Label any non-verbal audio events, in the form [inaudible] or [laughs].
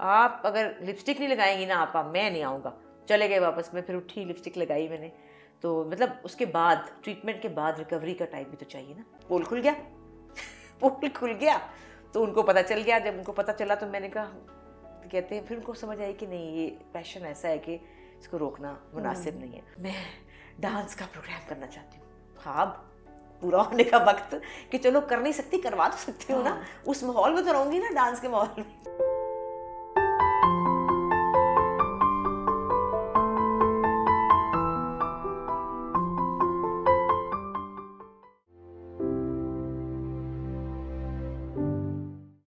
आप अगर लिपस्टिक नहीं लगाएँगी ना आप मैं नहीं आऊँगा। चले गए वापस मैं फिर उठी लिपस्टिक लगाई मैंने। तो मतलब उसके बाद ट्रीटमेंट के बाद रिकवरी का टाइम भी तो चाहिए ना। पोल खुल गया। [laughs] पोल खुल गया। तो उनको पता चल गया। जब उनको पता चला तो मैंने कहा कहते हैं फिर उनको समझ आई कि नहीं ये पैशन ऐसा है कि इसको रोकना मुनासिब हम्म। नहीं है। मैं डांस का प्रोग्राम करना चाहती हूँ। ख्वाब। पूरा होने का वक्त कि चलो कर नहीं सकती करवा तो सकती हूँ ना। हाँ। उस माहौल में तो रहूँगी ना डांस के माहौल में।